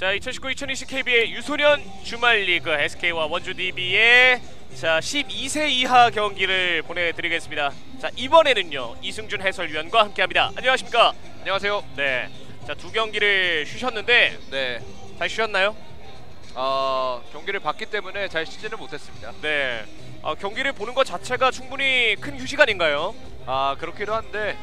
자 2019-2020 KBL 유소년 주말리그 SK와 원주 DB의 자 12세 이하 경기를 보내드리겠습니다. 자 이번에는요 이승준 해설위원과 함께합니다. 안녕하십니까? 안녕하세요. 네. 자 두 경기를 쉬셨는데 네. 잘 쉬셨나요? 어, 경기를 봤기 때문에 잘 쉬지는 못했습니다. 네. 아, 경기를 보는 것 자체가 충분히 큰 휴식 아닌가요? 아 그렇기도 한데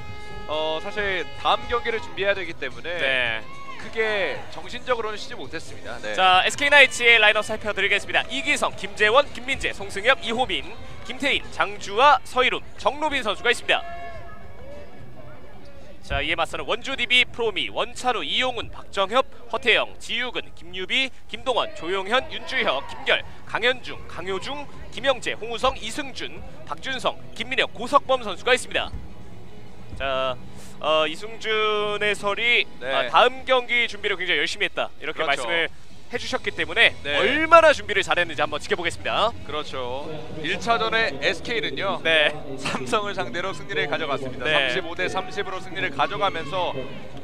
어, 사실 다음 경기를 준비해야 되기 때문에 네. 크게 정신적으로는 쉬지 못했습니다. 네. 자 SK나이츠의 라인업 살펴드리겠습니다. 이기성, 김재원, 김민재, 송승엽, 이호민, 김태인, 장주아, 서희룬, 정로빈 선수가 있습니다. 자 이에 맞서는 원주 DB 프로미, 원찬우, 이용훈, 박정협, 허태영, 지유근, 김유비, 김동원, 조용현, 윤주혁, 김결, 강현중, 강효중, 김영재, 홍우성, 이승준, 박준성, 김민혁, 고석범 선수가 있습니다. 자 어, 이승준 해설이 네. 아, 다음 경기 준비를 굉장히 열심히 했다 이렇게 그렇죠. 말씀을 해주셨기 때문에 네. 얼마나 준비를 잘했는지 한번 지켜보겠습니다. 그렇죠. 1차전에 SK는요. 네, 삼성을 상대로 승리를 가져갔습니다. 네. 35대 30으로 승리를 가져가면서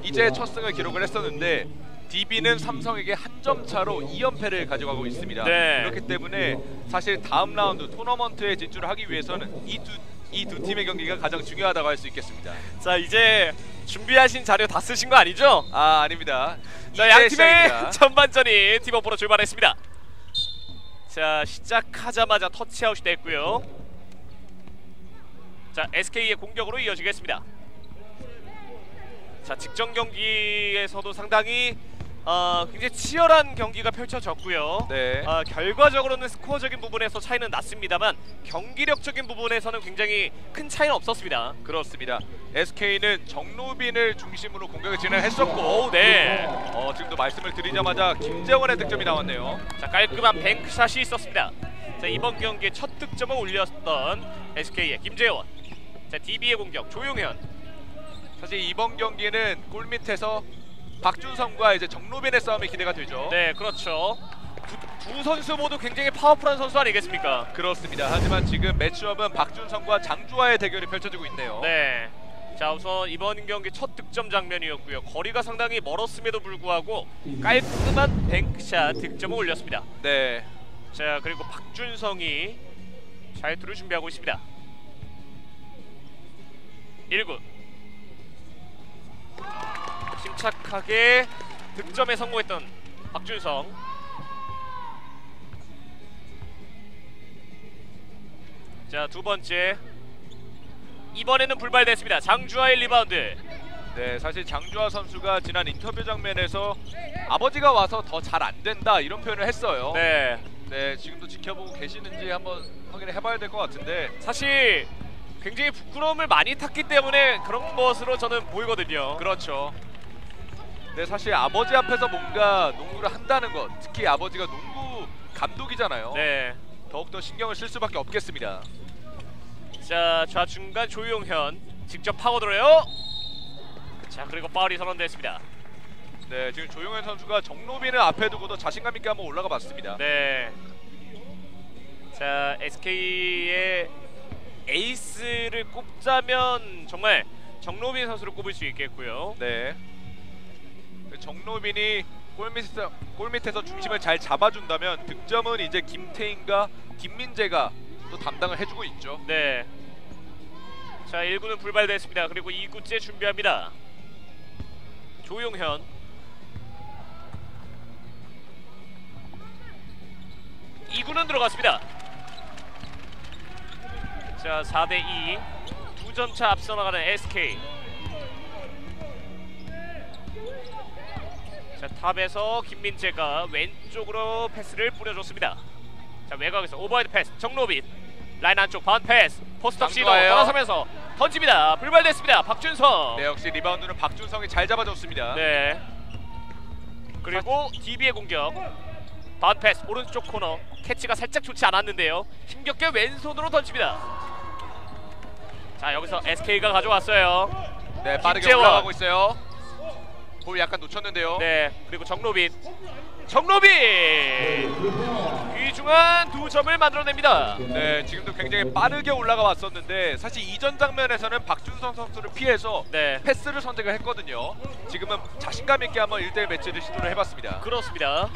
이제 첫 승을 기록을 했었는데 DB는 삼성에게 한 점 차로 2연패를 가져가고 있습니다. 네. 그렇기 때문에 사실 다음 라운드 토너먼트에 진출을 하기 위해서는 이두 이 두 팀의 경기가 가장 중요하다고 할 수 있겠습니다. 자 이제 준비하신 자료 다 쓰신 거 아니죠? 아 아닙니다. 자 양 팀의 시작입니다. 전반전이 팀업으로 출발했습니다. 자 시작하자마자 터치아웃이 됐고요. 자 SK의 공격으로 이어지겠습니다. 자 직전 경기에서도 상당히 어, 굉장히 치열한 경기가 펼쳐졌고요. 네. 어, 결과적으로는 스코어적인 부분에서 차이는 났습니다만 경기력적인 부분에서는 굉장히 큰 차이는 없었습니다. 그렇습니다. SK는 정로빈을 중심으로 공격을 진행했었고, 오, 네. 어, 지금도 말씀을 드리자마자 김재원의 득점이 나왔네요. 자 깔끔한 뱅크샷이 있었습니다. 자 이번 경기에 첫 득점을 올렸던 SK의 김재원. 자 DB의 공격 조용현. 사실 이번 경기는 골 밑에서 박준성과 이제 정로빈의 싸움이 기대가 되죠. 네 그렇죠. 두, 두 선수 모두 굉장히 파워풀한 선수 아니겠습니까? 그렇습니다. 하지만 지금 매치업은 박준성과 장주와의 대결이 펼쳐지고 있네요. 네. 자 우선 이번 경기 첫 득점 장면이었고요. 거리가 상당히 멀었음에도 불구하고 깔끔한 뱅크샷 득점을 올렸습니다. 네. 자 그리고 박준성이 자유투를 준비하고 있습니다. 1구 침착하게 득점에 성공했던 박준성 자 두번째 이번에는 불발됐습니다. 장주하의 리바운드 네, 사실 장주하 선수가 지난 인터뷰 장면에서 아버지가 와서 더 잘 안 된다 이런 표현을 했어요. 네 네, 지금도 지켜보고 계시는지 한번 확인을 해봐야 될 것 같은데 사실 굉장히 부끄러움을 많이 탔기 때문에 그런 것으로 저는 보이거든요. 그렇죠. 네, 사실 아버지 앞에서 뭔가 농구를 한다는 것, 특히 아버지가 농구 감독이잖아요. 네. 더욱더 신경을 쓸 수밖에 없겠습니다. 자 좌중간 조용현 직접 파고들어요. 자 그리고 파울이 선언됐습니다. 네, 지금 조용현 선수가 정로빈을 앞에 두고도 자신감 있게 한번 올라가 봤습니다. 네. 자 SK의 에이스를 꼽자면 정말 정로빈 선수를 꼽을 수 있겠고요. 네. 정로빈이 골 밑에서, 골 밑에서 중심을 잘 잡아준다면 득점은 이제 김태인과 김민재가 또 담당을 해주고 있죠. 네. 자 1구는 불발됐습니다. 그리고 2구째 준비합니다. 조용현 2구는 들어갔습니다. 자 4대2 두 점차 앞서 나가는 SK 자 탑에서 김민재가 왼쪽으로 패스를 뿌려줬습니다. 자 외곽에서 오버헤드 패스 정로빈 라인 안쪽 바운드 패스 post up 시도. 돌아서면서 던집니다. 불발됐습니다. 박준성 네, 역시 리바운드는 박준성이 잘 잡아줬습니다. 네. 그리고 DB의 공격. 바운 패스 오른쪽 코너. 캐치가 살짝 좋지 않았는데요. 힘겹게 왼손으로 던집니다. 자 여기서 SK가 가져왔어요. 네, 빠르게 김재원. 올라가고 있어요. 볼 약간 놓쳤는데요. 네. 그리고 정로빈. 정로빈 귀중한 두 점을 만들어냅니다. 네, 지금도 굉장히 빠르게 올라가 왔었는데 사실 이전 장면에서는 박준성 선수를 피해서 네. 패스를 선택을 했거든요. 지금은 자신감 있게 한번 1대1 매치를 시도를 해봤습니다. 그렇습니다.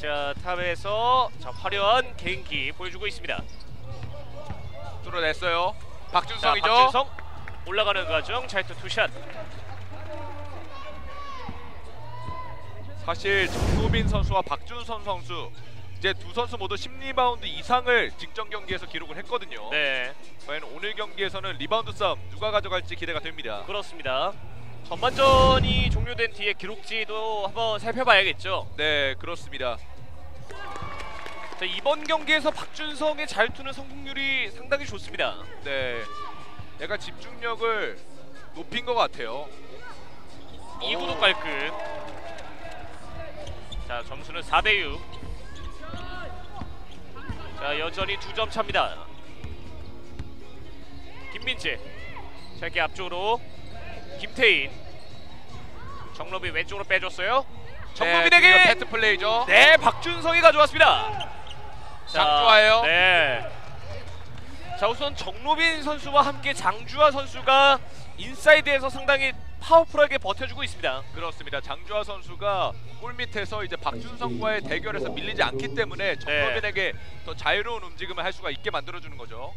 자 탑에서 자, 화려한 개인기 보여주고 있습니다. 뚫어냈어요. 자 박준성이죠. 박준성 올라가는 과정 자유투 two shot. 사실 정로빈 선수와 박준성 선수 이제 두 선수 모두 10리바운드 이상을 직전 경기에서 기록을 했거든요. 네 과연 오늘 경기에서는 리바운드 싸움 누가 가져갈지 기대가 됩니다. 그렇습니다. 전반전이 종료된 뒤에 기록지도 한번 살펴봐야겠죠. 네, 그렇습니다. 자, 이번 경기에서 박준성의 자유투는 성공률이 상당히 좋습니다. 네, 약간 집중력을 높인 것 같아요. 2구도 깔끔. 자 점수는 4대 6. 자 여전히 두 점 차입니다. 김민재. 짧게 앞쪽으로 김태인. 정로빈 왼쪽으로 빼줬어요. 네, 정로빈에게 지금 패턴 플레이죠. 네 박준성이 가져왔습니다. 장주하예요. 네. 자 우선 정로빈 선수와 함께 장주하 선수가 인사이드에서 상당히 powerful하게 버텨주고 있습니다. 그렇습니다. 장주하 선수가 골 밑에서 이제 박준성과의 대결에서 밀리지 않기 때문에 정로빈에게 더 자유로운 움직임을 할 수가 있게 만들어주는 거죠.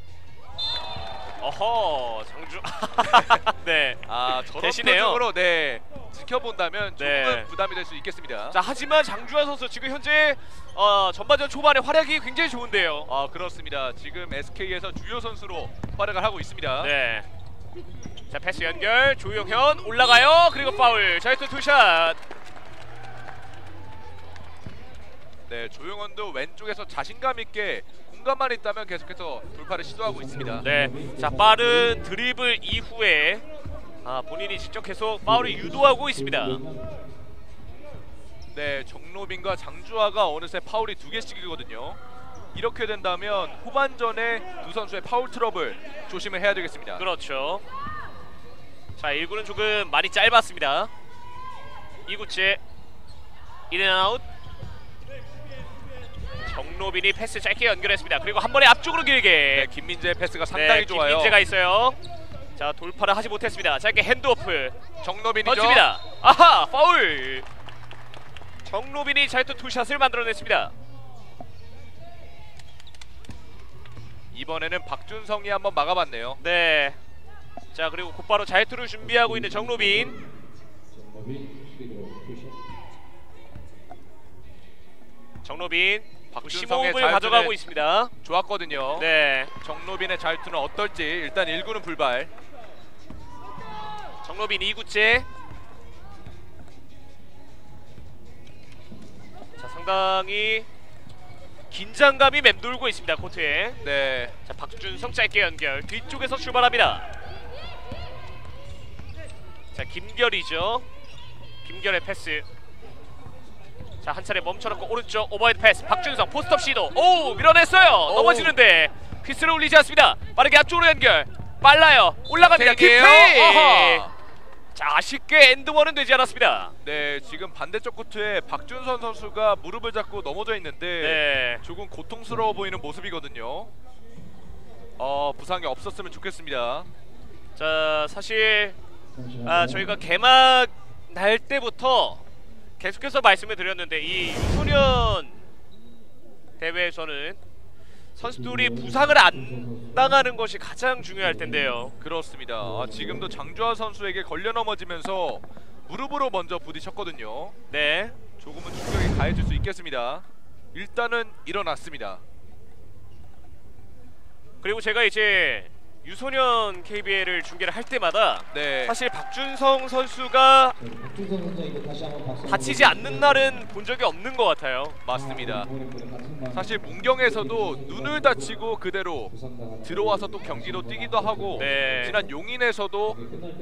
어허 장주 네. 아 저런 대신에요. 표정으로 네 지켜본다면 조금은 네. 부담이 될 수 있겠습니다. 자 하지만 장주하 선수 지금 현재 어, 전반전 초반에 활약이 굉장히 좋은데요. 아 그렇습니다. 지금 SK에서 주요 선수로 활약을 하고 있습니다. 네. 자 패스 연결 조용현 올라가요. 그리고 파울. 자유투 two shot. 네, 조용원도 왼쪽에서 자신감 있게 공간만 있다면 계속해서 돌파를 시도하고 있습니다. 네. 자 빠른 드리블 이후에 아, 본인이 직접 계속 파울을 유도하고 있습니다. 네, 정로빈과 장주하가 어느새 파울이 두 개씩이거든요. 이렇게 된다면 후반전에 두 선수의 파울 트러블 조심을 해야 되겠습니다. 그렇죠. 자 1구는 조금 많이 짧았습니다. 2구째 in and out 정로빈이 패스 짧게 연결했습니다. 그리고 한 번에 앞쪽으로 길게 네, 김민재의 패스가 상당히 네, 좋아요. 김민재가 있어요. 자 돌파를 하지 못했습니다. 짧게 hand off 정로빈이죠. 던집니다. 아하 파울. 정로빈이 자유투 two shot을 만들어냈습니다. 이번에는 박준성이 한번 막아봤네요. 네. 자 그리고 곧바로 자유투를 준비하고 있는 정로빈. 정로빈 박준성의 자유투는 가져가고 있습니다. 좋았거든요. 네. 정로빈의 자유투는 어떨지 일단 1구는 불발. 정로빈 2구째. 자 상당히 긴장감이 맴돌고 있습니다 코트에. 네, 자 박준성 짧게 연결 뒤쪽에서 출발합니다. 자 김결이죠. 김결의 패스. 자 한 차례 멈춰놓고 오른쪽 오버헤드 패스. 박준성 post up 시도. 오 밀어냈어요. 오. 넘어지는데 휘슬을 올리지 않습니다. 빠르게 앞쪽으로 연결. 빨라요. 올라갑니다. 어허. 자 아쉽게 and one은 되지 않았습니다. 네 지금 반대쪽 코트에 박준성 선수가 무릎을 잡고 넘어져 있는데 네. 조금 고통스러워 보이는 모습이거든요. 어 부상이 없었으면 좋겠습니다. 자 사실 아 저희가 개막 날 때부터 계속해서 말씀을 드렸는데 이 유소년 대회에서는 선수들이 부상을 안 당하는 것이 가장 중요할 텐데요. 그렇습니다. 아, 지금도 장주하 선수에게 걸려 넘어지면서 무릎으로 먼저 부딪혔거든요. 네. 조금은 충격이 가해질 수 있겠습니다. 일단은 일어났습니다. 그리고 제가 이제 유소년 KBL을 중계를 할 때마다 네, 사실 박준성 선수가 다치지 않는 날은 본 적이 없는 것 같아요. 맞습니다. 사실 문경에서도 눈을 다치고 그대로 들어와서 또 경기도 뛰기도 하고 네. 지난 용인에서도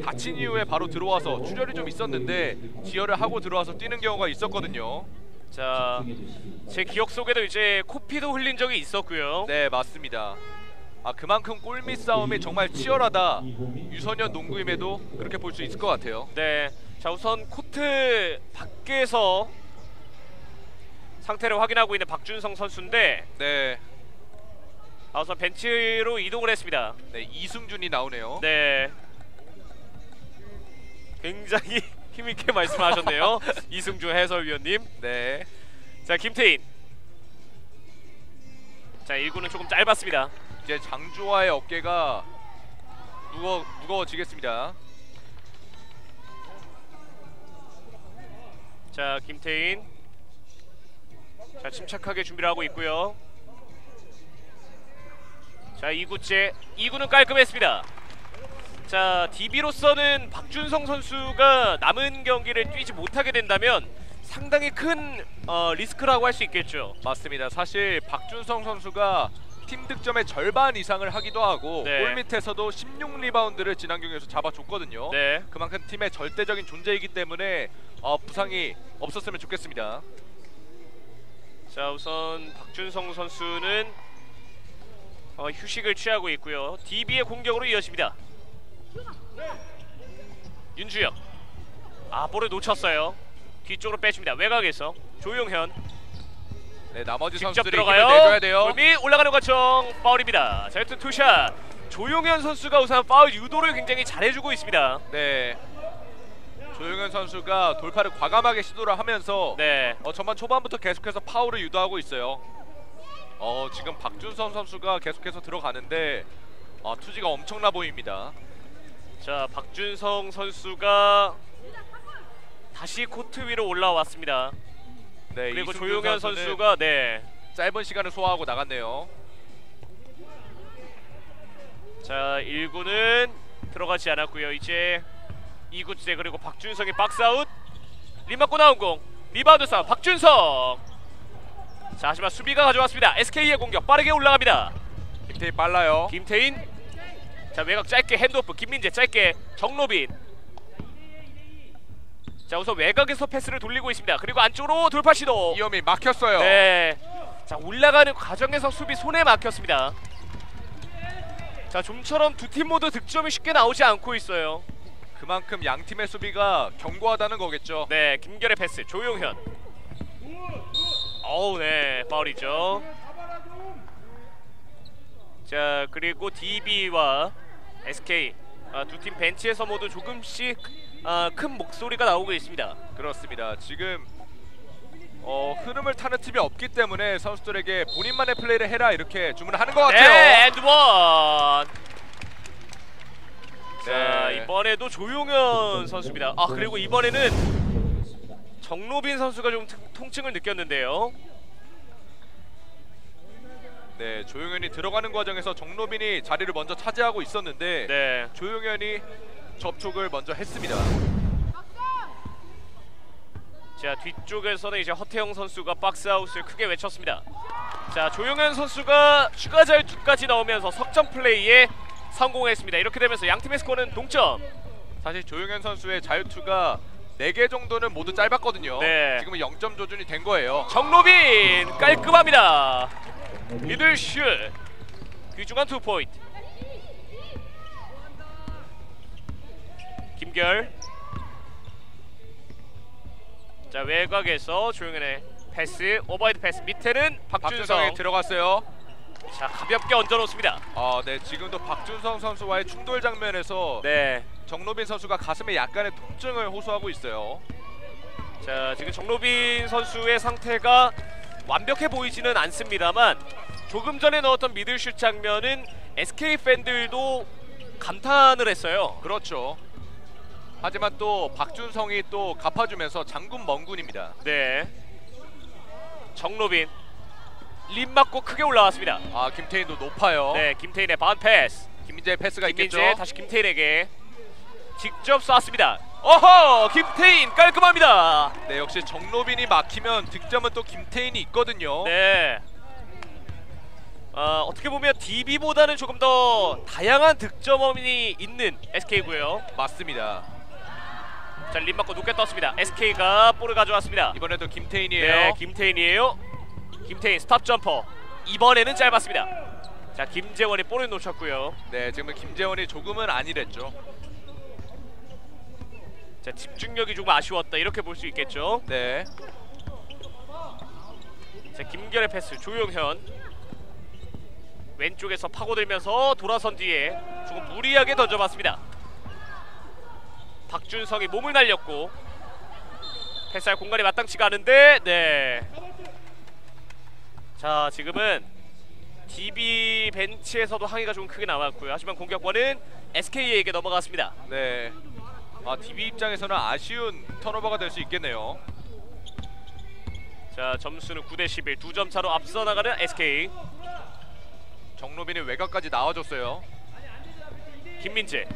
다친 이후에 바로 들어와서 출혈이 좀 있었는데 지혈을 하고 들어와서 뛰는 경우가 있었거든요. 자, 제 기억 속에도 이제 코피도 흘린 적이 있었고요. 네, 맞습니다. 아 그만큼 골밑 싸움이 정말 치열하다. 유소년 농구임에도 그렇게 볼 수 있을 것 같아요. 네. 자 우선 코트 밖에서 상태를 확인하고 있는 박준성 선수인데 네, 아, 우선 벤치로 이동을 했습니다. 네 이승준이 나오네요. 네. 굉장히 힘있게 말씀하셨네요. 이승주 해설위원님. 네. 자 김태인. 자 1구는 조금 짧았습니다. 이제 장주와의 어깨가 무거 무거워지겠습니다. 자 김태인. 자 침착하게 준비를 하고 있고요. 자 2구째 2구는 깔끔했습니다. 자 DB로서는 박준성 선수가 남은 경기를 뛰지 못하게 된다면 상당히 큰 어, risk라고 할 수 있겠죠. 맞습니다. 사실 박준성 선수가 팀 득점의 절반 이상을 하기도 하고 네. 골 밑에서도 16 리바운드를 지난 경기에서 잡아줬거든요. 네. 그만큼 팀의 절대적인 존재이기 때문에 어, 부상이 없었으면 좋겠습니다. 자 우선 박준성 선수는 어, 휴식을 취하고 있고요. DB의 공격으로 이어집니다. 윤주혁 아 볼을 놓쳤어요. 뒤쪽으로 빼줍니다. 외곽에서 조용현 네, 나머지 직접 선수들이 들어가요. 힘을 내줘야 돼요. 골밑 올라가는 과정 파울입니다. 자 일단 two shot 조용현 선수가 우선 파울 유도를 굉장히 잘해주고 있습니다. 네. 조용현 선수가 돌파를 과감하게 시도를 하면서 네. 어, 전반 초반부터 계속해서 파울을 유도하고 있어요. 어, 지금 박준선 선수가 계속해서 들어가는데 어, 투지가 엄청나 보입니다. 자 박준성 선수가 다시 코트 위로 올라왔습니다. 네, 그리고 조용현 선수가 네. 짧은 시간을 소화하고 나갔네요. 자 1구는 들어가지 않았고요. 이제 2구째 그리고 박준성의 박스아웃 림 맞고 나온 공 리바운드 싸움 박준성 자 하지만 수비가 가져왔습니다. SK의 공격 빠르게 올라갑니다. 김태희 빨라요. 김태인 자 외곽 짧게 hand off 김민재 짧게 정로빈 자 우선 외곽에서 패스를 돌리고 있습니다. 그리고 안쪽으로 돌파 시도 이현민 막혔어요. 네. 자 올라가는 과정에서 수비 손에 막혔습니다. 자 좀처럼 두 팀 모두 득점이 쉽게 나오지 않고 있어요. 그만큼 양 팀의 수비가 견고하다는 거겠죠. 네, 김결의 패스 조용현. 어우, 네, 파울이죠. 자 그리고 DB와 SK 아, 두 팀 벤치에서 모두 조금씩 아, 큰 목소리가 나오고 있습니다. 그렇습니다. 지금 어, 흐름을 타는 팀이 없기 때문에 선수들에게 본인만의 플레이를 해라 이렇게 주문을 하는 것 같아요. 네, 엔드원. 자 네. 이번에도 조용현 선수입니다. 아 그리고 이번에는 정로빈 선수가 좀 통- 통증을 느꼈는데요. 네, 조용현이 들어가는 과정에서 정로빈이 자리를 먼저 차지하고 있었는데 네. 조용현이 접촉을 먼저 했습니다. 자 뒤쪽에서는 이제 허태영 선수가 박스아웃을 크게 외쳤습니다. 자 조용현 선수가 추가 자유투까지 넣으면서 석점 플레이에 성공했습니다. 이렇게 되면서 양 팀의 스코어는 동점. 사실 조용현 선수의 자유투가 4개 정도는 모두 짧았거든요. 네. 지금은 0점 조준이 된 거예요. 정로빈 깔끔합니다. middle 슛 귀중한 two point. 김결. 자 외곽에서 조용현의 패스 오버헤드 패스 밑에는 박준성. 박준성이 들어갔어요. 자 가볍게 얹어놓습니다. 아, 네, 지금도 박준성 선수와의 충돌 장면에서 네. 정로빈 선수가 가슴에 약간의 통증을 호소하고 있어요. 자 지금 정로빈 선수의 상태가 완벽해 보이지는 않습니다만 조금 전에 넣었던 미들슛 장면은 SK 팬들도 감탄을 했어요. 그렇죠. 하지만 또 박준성이 또 갚아주면서 장군 멍군입니다. 네. 정로빈 림 맞고 크게 올라왔습니다. 아, 김태인도 높아요. 네, 김태인의 바운 패스. 김민재의 패스가 김민재 있겠죠. 다시 김태인에게 직접 쐈습니다. 어허, 김태인 깔끔합니다. 네, 역시 정로빈이 막히면 득점은 또 김태인이 있거든요. 네. 어, 어떻게 보면 DB보다는 조금 더 다양한 득점원이 있는 SK고요. 맞습니다. 자, 림 맞고 높게 떴습니다. SK가 볼을 가져왔습니다. 이번에도 김태인이에요. 네, 김태인이에요. 김태인 stop jumper. 이번에는 짧았습니다. 자 김재원이 볼을 놓쳤고요. 네, 지금 김재원이 조금은 안일했죠. 자 집중력이 조금 아쉬웠다 이렇게 볼 수 있겠죠. 네, 자 김결의 패스 조용현 왼쪽에서 파고들면서 돌아선 뒤에 조금 무리하게 던져봤습니다. 박준성이 몸을 날렸고 패스할 공간이 마땅치가 않은데 네. 자 지금은 DB 벤치에서도 항의가 좀 크게 나왔고요. 하지만 공격권은 SK에게 넘어갔습니다. 네. 아, DB 입장에서는 아쉬운 턴오버가 될 수 있겠네요. 자 점수는 9 대 11 두 점 차로 앞서 나가는 SK 정로빈이 외곽까지 나와줬어요. 김민재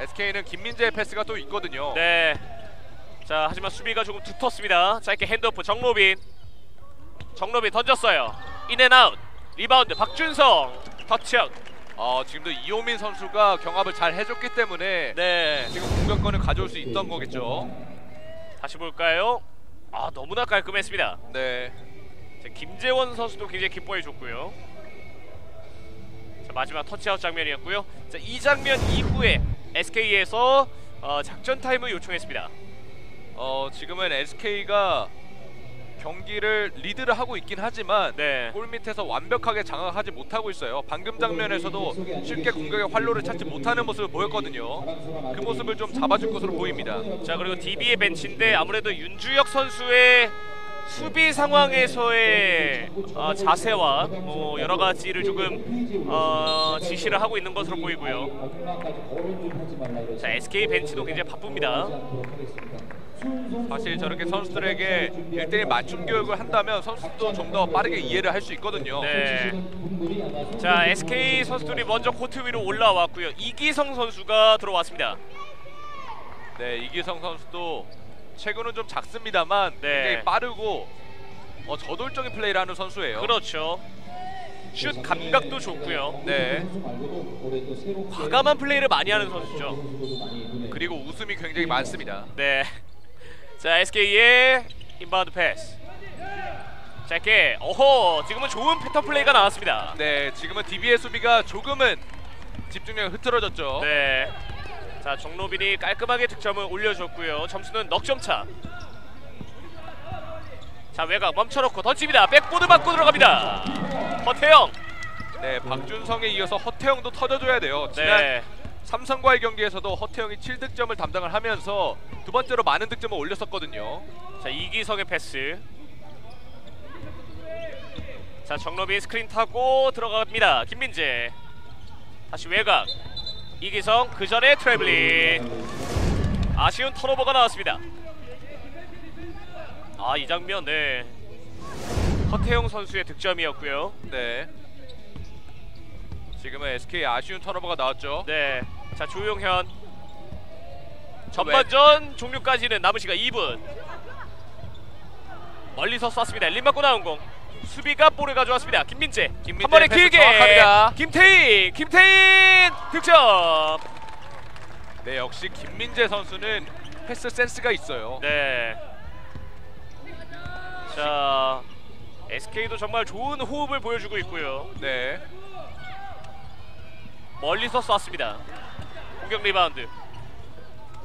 SK는 김민재의 패스가 또 있거든요. 네. 자 하지만 수비가 조금 두텁습니다. 짧게 hand off 정로빈. 정로빈 던졌어요. in and out. 리바운드 박준성. 터치아웃. 어, 지금도 이호민 선수가 경합을 잘 해줬기 때문에 네. 지금 공격권을 가져올 수 있던 거겠죠. 다시 볼까요? 아 너무나 깔끔했습니다. 네. 자, 김재원 선수도 굉장히 기뻐해 줬고요. 자 마지막 터치아웃 장면이었고요. 자 이 장면 이후에 SK에서 어, 작전 타임을 요청했습니다. 어, 지금은 SK가 경기를 리드를 하고 있긴 하지만 네. 골 밑에서 완벽하게 장악하지 못하고 있어요. 방금 장면에서도 쉽게 공격의 활로를 찾지 못하는 모습을 보였거든요. 그 모습을 좀 잡아줄 것으로 보입니다. 자 그리고 DB의 벤치인데 아무래도 윤주혁 선수의 수비 상황에서의 어, 자세와 뭐 여러 가지를 조금 어, 지시를 하고 있는 것으로 보이고요. 자 SK 벤치도 굉장히 바쁩니다. 사실 저렇게 선수들에게 1대1 맞춤 교육을 한다면 선수도 좀 더 빠르게 이해를 할 수 있거든요. 네. 자 SK 선수들이 먼저 코트 위로 올라왔고요. 이기성 선수가 들어왔습니다. 네, 이기성 선수도 체구는 좀 작습니다만 네. 굉장히 빠르고 어, 저돌적인 플레이를 하는 선수예요. 그렇죠. 슛 감각도 좋고요. 네. 과감한 플레이를 많이 하는 선수죠. 그리고 웃음이 굉장히 많습니다. 네. 자 SK의 inbound 패스. 짧게. 오호. 지금은 좋은 패턴 플레이가 나왔습니다. 네, 지금은 DB의 수비가 조금은 집중력이 흐트러졌죠. 네. 자 정로빈이 깔끔하게 득점을 올려줬고요. 점수는 넉 점 차. 자 외곽 멈춰놓고 던집니다. 백보드 맞고 들어갑니다. 허태영. 네, 박준성에 이어서 허태영도 터져줘야 돼요. 지난 네. 삼성과의 경기에서도 허태영이 7득점을 담당을 하면서 두 번째로 많은 득점을 올렸었거든요. 자 이기성의 패스. 자 정로빈 스크린 타고 들어갑니다. 김민재. 다시 외곽. 이기성 그 전에 트래블링. 아쉬운 턴오버가 나왔습니다. 아 이 장면 네. 허태영 선수의 득점이었고요. 네. 지금은 SK 아쉬운 턴오버가 나왔죠. 네. 자 조용현. 전반전 종료까지는 남은 시간 2분. 멀리서 쐈습니다. 림 맞고 나온 공. 수비가 볼을 가져왔습니다. 김민재. 김민재 한 번에 길게. 정확합니다. 김태인. 김태인 득점. 네, 역시 김민재 선수는 패스 센스가 있어요. 네. 자 SK도 정말 좋은 호흡을 보여주고 있고요. 네. 멀리서 쐈습니다. 공격 리바운드.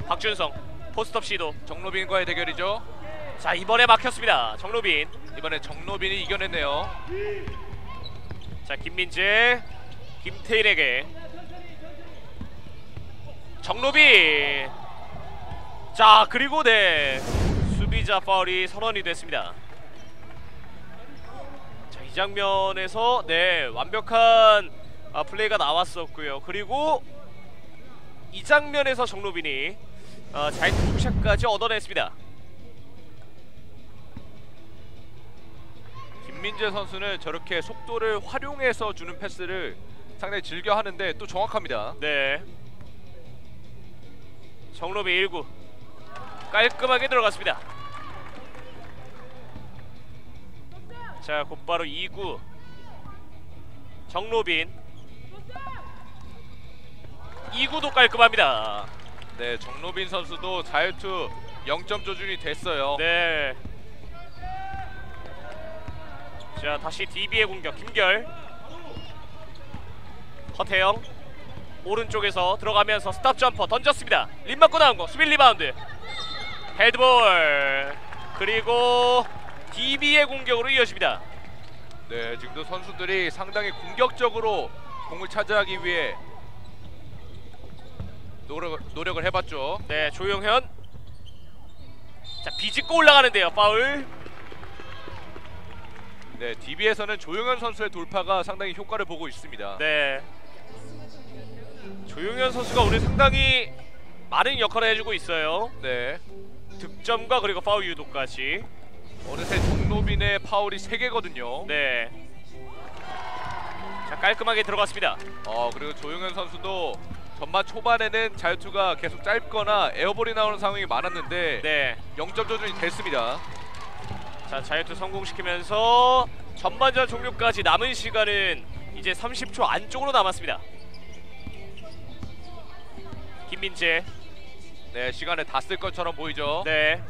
박준성 post up 시도. 정로빈과의 대결이죠. 자 이번에 막혔습니다. 정로빈. 이번에 정로빈이 이겨냈네요. 자 김민재. 김태인에게. 정로빈. 자 그리고 네. 수비자 파울이 선언이 됐습니다. 자 이 장면에서 네 완벽한 아, 플레이가 나왔었고요. 그리고 이 장면에서 정로빈이 아, 자이트 투샷까지 얻어냈습니다 김민재 선수는 저렇게 속도를 활용해서 주는 패스를 상당히 즐겨 하는데 또 정확합니다. 네. 정로비 1구 깔끔하게 들어갔습니다. 자 곧바로 2구 정로빈 2구도 깔끔합니다. 네, 정로빈 선수도 자유투 0점 조준이 됐어요. 네. 자 다시 DB의 공격 김결. 허태영 오른쪽에서 들어가면서 stop jumper 던졌습니다. 림 맞고 나온 거 수비 리바운드. 헤드볼. 그리고 DB의 공격으로 이어집니다. 네, 지금도 선수들이 상당히 공격적으로 공을 차지하기 위해 노력, 노력을 해봤죠. 네 조용현. 자 비집고 올라가는데요 파울 네, DB에서는 조용현 선수의 돌파가 상당히 효과를 보고 있습니다. 네 조용현 선수가 오늘 상당히 많은 역할을 해주고 있어요 네. 득점과 그리고 파울 유도까지 어느새 정노빈의 파울이 3개거든요. 네. 자 깔끔하게 들어갔습니다. 어, 그리고 조용현 선수도 전반 초반에는 자유투가 계속 짧거나 에어볼이 나오는 상황이 많았는데 네. 0점 조준이 됐습니다. 자 자유투 성공시키면서 전반전 종료까지 남은 시간은 이제 30초 안쪽으로 남았습니다. 김민재. 네, 시간에 다쓸 것처럼 보이죠. 네.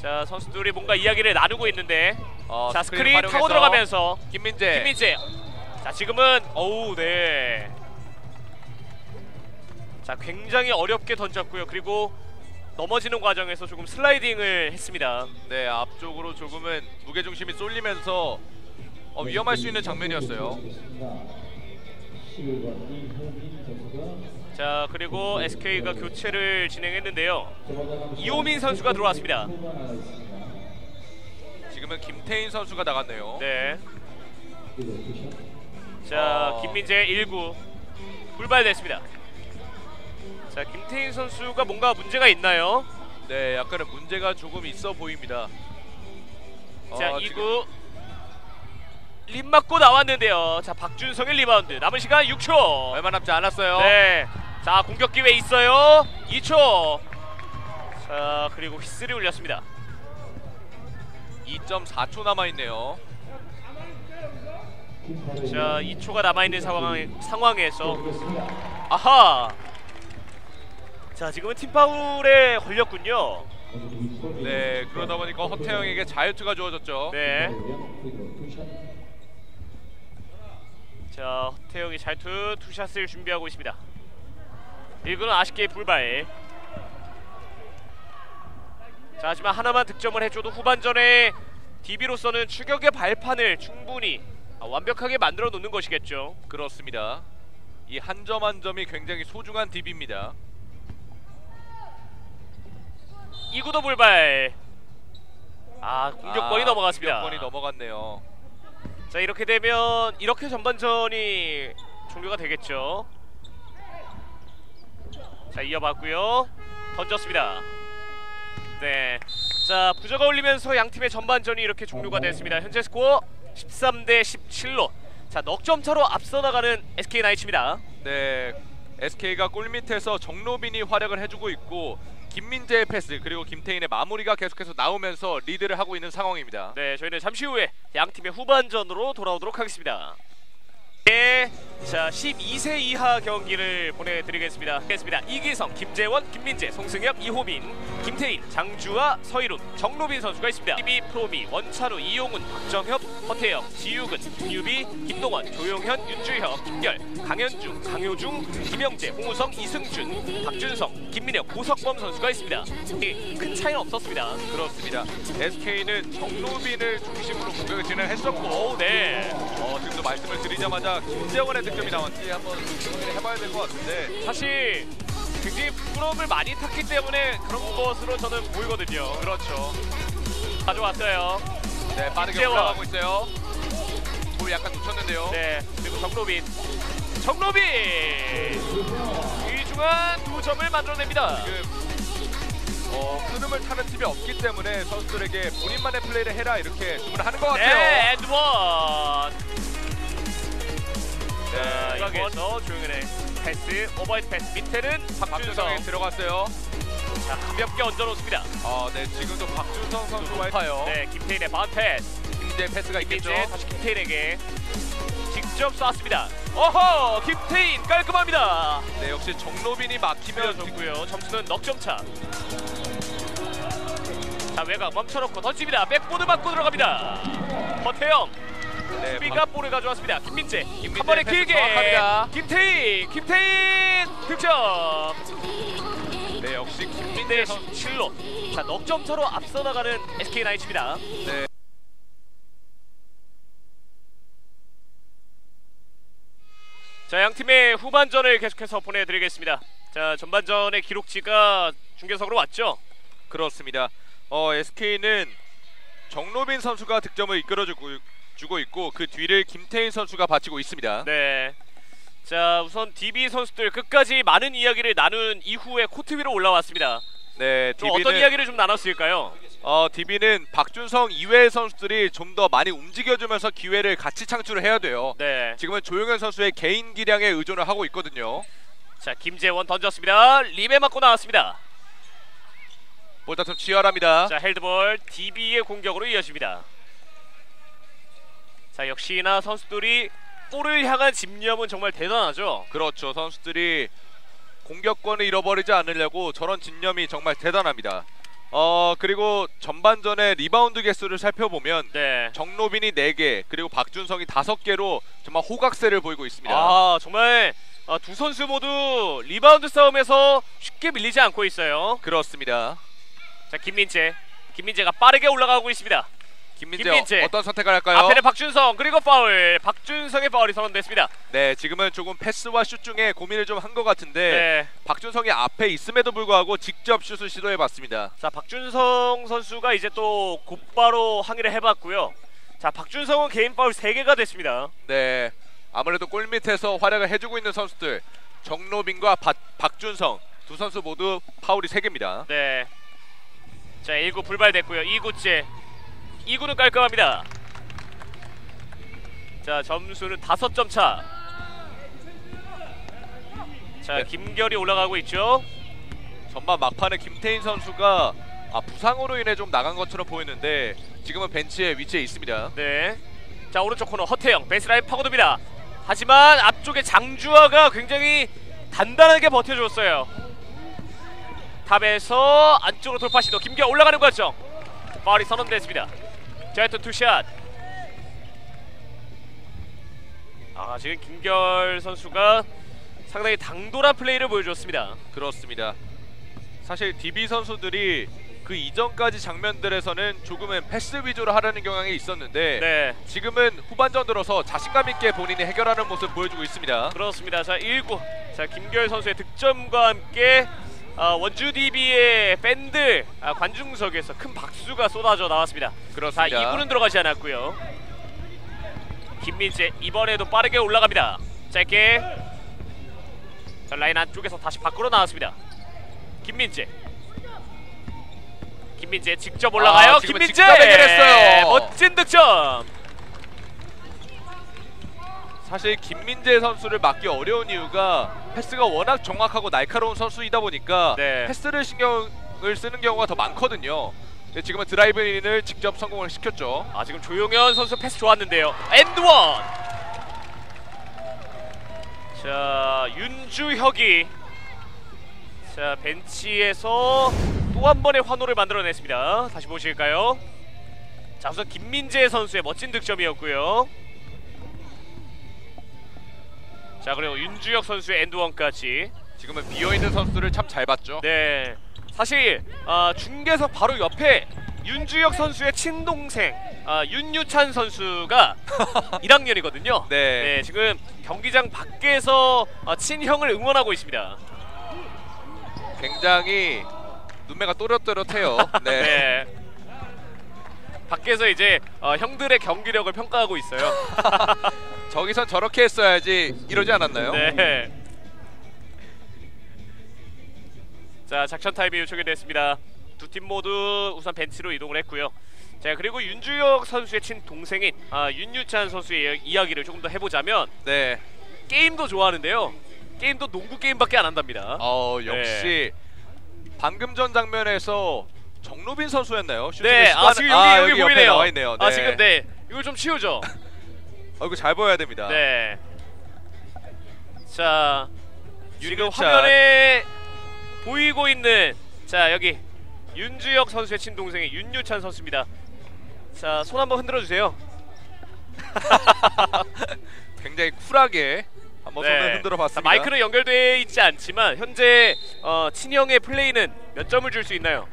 자 선수들이 뭔가 이야기를 나누고 있는데 어, 자 스크린 활용해서 타고 들어가면서 김민재. 김민재. 자 지금은 어우 네. 자 굉장히 어렵게 던졌고요. 그리고 넘어지는 과정에서 조금 슬라이딩을 했습니다. 네, 앞쪽으로 조금은 무게 중심이 쏠리면서 어, 위험할 수 있는 장면이었어요. 11번 이호민 선수가 자 그리고 SK가 교체를 진행했는데요. 이호민 선수가 들어왔습니다. 지금은 김태인 선수가 나갔네요. 네. 자 어. 김민재 1구 불발됐습니다. 자 김태인 선수가 뭔가 문제가 있나요? 네, 약간은 문제가 조금 있어 보입니다. 자 어, 2구 림 맞고 나왔는데요. 자 박준성의 리바운드 남은 시간 6초. 얼마 남지 않았어요. 네. 자 공격 기회 있어요. 2초. 자 그리고 휘슬이 울렸습니다. 2.4초 남아 있네요. 자 2초가 남아 있는 상황 상황에서. 아하. 자 지금은 팀 파울에 걸렸군요. 네, 그러다 보니까 허태영에게 자유투가 주어졌죠. 네. 그리고 two shot. 자 태영이 자유투 two shot을 준비하고 있습니다. 1구는 아쉽게 불발. 자 하지만 하나만 득점을 해줘도 후반전에 DB로서는 추격의 발판을 충분히 아, 완벽하게 만들어 놓는 것이겠죠. 그렇습니다. 이 한 점 한 점이 굉장히 소중한 DB입니다. 2구도 불발. 아 공격권이 아, 넘어갔습니다. 공격권이 넘어갔네요. 자 이렇게 되면 이렇게 전반전이 종료가 되겠죠. 자 이어봤고요. 던졌습니다. 네. 자 부저가 올리면서 양 팀의 전반전이 이렇게 종료가 됐습니다. 현재 스코어 13대 17로 자 넉점 차로 앞서 나가는 SK 나이츠입니다. 네, SK가 골 밑에서 정로빈이 활약을 해주고 있고 김민재의 패스 그리고 김태인의 마무리가 계속해서 나오면서 리드를 하고 있는 상황입니다. 네, 저희는 잠시 후에 양 팀의 후반전으로 돌아오도록 하겠습니다. 네, 자 12세 이하 경기를 보내드리겠습니다. 겠습니다. 이기성, 김재원, 김민재, 송승엽, 이호민, 김태인, 장주아, 서희룬, 정로빈 선수가 있습니다. DB 프로미, 원찬우, 이용훈, 박정협, 허태영, 지유근, 김유비, 김동원, 조용현, 윤주혁, 김결, 강현중, 강효중, 김영재, 홍우성, 이승준, 박준성, 김민혁, 고석범 선수가 있습니다. 예, 큰 차이는 없었습니다. 그렇습니다. SK는 정로빈을 중심으로 공격을 진행했었고, 오, 네. 어, 지금도 말씀을 드리자마자 김재원의 득점이 나왔지 한번 확인을 해봐야 될 것 같은데, 사실 굉장히 부끄러움을 많이 탔기 때문에 그런 것으로 저는 보이거든요. 그렇죠. 가져왔어요. 네, 빠르게 김재원. 올라가고 있어요. 볼 약간 놓쳤는데요. 네, 그리고 정로빈. 정로빈! 귀중한 두 점을 만들어냅니다. 지금 어, 흐름을 타는 팀이 없기 때문에 선수들에게 본인만의 플레이를 해라 이렇게 주문을 하는 것 같아요. 네, and one! 자, 네, 이번에서 조용현의 패스, 오버헤드 패스 밑에는 박준성. 박준성이 들어갔어요. 자, 가볍게 얹어놓습니다. 어, 네, 지금도 박준성 선수와의 높아요. 네, 김태인의 바운드 패스. 김재 패스가 있겠죠. 다시 김태인에게 직접 쐈습니다. 어허, 김태인 깔끔합니다. 네, 역시 정로빈이 막히면 줬고요. 점수는 넉점 차. 자 외곽 멈춰놓고 던집니다. 백보드 맞고 들어갑니다. 허태영 네, 수비가 볼을 가져왔습니다. 김민재 김민재 한 번에 길게 정확합니다. 김태인 김태인 득점. 네, 역시 김민재 네, 선수 17로 자 넉점 차로 앞서 나가는 SK 나이츠입니다. 네. 자, 양 팀의 후반전을 계속해서 보내드리겠습니다. 자, 전반전의 기록치가 중계석으로 왔죠. 그렇습니다. 어, SK는 정로빈 선수가 득점을 이끌어주고 주고 있고 그 뒤를 김태인 선수가 바치고 있습니다. 네. 자, 우선 DB 선수들 끝까지 많은 이야기를 나눈 이후에 코트 위로 올라왔습니다. 네, 좀 DB는 어떤 이야기를 좀 나눴을까요? 어, DB는 박준성 이외의 선수들이 좀 더 많이 움직여주면서 기회를 같이 창출을 해야 돼요. 네. 지금은 조용현 선수의 개인 기량에 의존을 하고 있거든요. 자, 김재원 던졌습니다. 림에 맞고 나왔습니다. 볼다툼 치열합니다. 자, 헬드볼 DB의 공격으로 이어집니다. 자, 역시나 선수들이 볼을 향한 집념은 정말 대단하죠. 그렇죠. 선수들이 공격권을 잃어버리지 않으려고 저런 집념이 정말 대단합니다. 어 그리고 전반전에 리바운드 개수를 살펴보면 네. 정로빈이 4개 그리고 박준성이 5개로 정말 호각세를 보이고 있습니다. 아 정말 아, 두 선수 모두 리바운드 싸움에서 쉽게 밀리지 않고 있어요. 그렇습니다. 자 김민재, 김민재가 빠르게 올라가고 있습니다. 김민재, 김민재. 어떤 선택을 할까요? 앞에는 박준성 그리고 파울, 박준성의 파울이 선언됐습니다. 네 지금은 조금 패스와 슛 중에 고민을 좀 한 것 같은데 네. 박준성이 앞에 있음에도 불구하고 직접 슛을 시도해봤습니다. 자 박준성 선수가 이제 또 곧바로 항의를 해봤고요. 자 박준성은 개인 파울 3개가 됐습니다. 네 아무래도 골 밑에서 활약을 해주고 있는 선수들 정로빈과 박, 박준성 두 선수 모두 파울이 3개입니다. 네. 자 1구 불발됐고요. 2구째 2구는 깔끔합니다. 자 점수는 5점 차. 자 네. 김결이 올라가고 있죠. 전반 막판에 김태인 선수가 아, 부상으로 인해 좀 나간 것처럼 보이는데 지금은 벤치에 위치해 있습니다. 네. 자 오른쪽 코너 허태영 베이스라인 파고듭니다. 하지만 앞쪽에 장주아가 굉장히 단단하게 버텨줬어요. 탑에서 안쪽으로 돌파 시도 김기아 올라가는 과정. 파울이 선언됐습니다. 자 일단 two shot. 아 지금 김결 선수가 상당히 당돌한 플레이를 보여줬습니다. 그렇습니다. 사실 DB 선수들이 그 이전까지 장면들에서는 조금은 패스 위주로 하려는 경향이 있었는데 네. 지금은 후반전 들어서 자신감 있게 본인이 해결하는 모습 보여주고 있습니다. 그렇습니다. 자 1구 자 김결 선수의 득점과 함께 아, 원주 DB의 팬들 아, 관중석에서 큰 박수가 쏟아져 나왔습니다. 자 그렇습니다. 2구는 들어가지 않았고요. 김민재 이번에도 빠르게 올라갑니다. 짧게 자 라인 안쪽에서 다시 밖으로 나왔습니다. 김민재 김민재 직접 올라가요. 아, 김민재 해결했어요. 멋진 득점. 사실 김민재 선수를 막기 어려운 이유가 패스가 워낙 정확하고 날카로운 선수이다 보니까 네. 패스를 신경을 쓰는 경우가 더 많거든요. 근데 지금은 드라이브인을 직접 성공을 시켰죠. 아 지금 조용현 선수 패스 좋았는데요. and one. 자 윤주혁이 자 벤치에서 또 한 번의 환호를 만들어냈습니다. 다시 보실까요? 자 우선 김민재 선수의 멋진 득점이었고요. 자 그리고 윤주혁 선수의 엔드원까지. 지금은 비어 있는 선수들을 참잘 봤죠. 네 사실 아, 중계석 바로 옆에 윤주혁 선수의 친동생 아, 윤유찬 선수가 1학년이거든요. 네. 지금 경기장 밖에서 아, 친형을 응원하고 있습니다. 굉장히 눈매가 또렷또렷해요. 네. 네. 밖에서 이제 어, 형들의 경기력을 평가하고 있어요. 저기선 저렇게 했어야지 이러지 않았나요? 네. 자 작전 타임이 요청이 됐습니다. 두 팀 모두 우선 벤치로 이동을 했고요. 자 그리고 윤주혁 선수의 친 동생인 아, 윤유찬 선수의 이야기를 조금 더 해보자면 네. 게임도 좋아하는데요. 게임도 농구 게임밖에 안 한답니다. 어 역시 네. 방금 전 장면에서 정로빈 선수였나요? 네, 아 지금 여기 아, 여기 옆에 보이네요. 나와 있네요. 아 네. 지금 네 이거 좀 치우죠. 어, 이거 잘 보여야 됩니다. 네. 자 지금. 화면에 보이고 있는 자 여기 윤주혁 선수의 친동생의 윤유찬 선수입니다. 자, 손 한번 흔들어 주세요. 굉장히 쿨하게 한번 손을 흔들어 자, 봤습니다. 마이크는 연결돼 있지 않지만 현재 어, 친형의 플레이는 몇 점을 줄 수 있나요?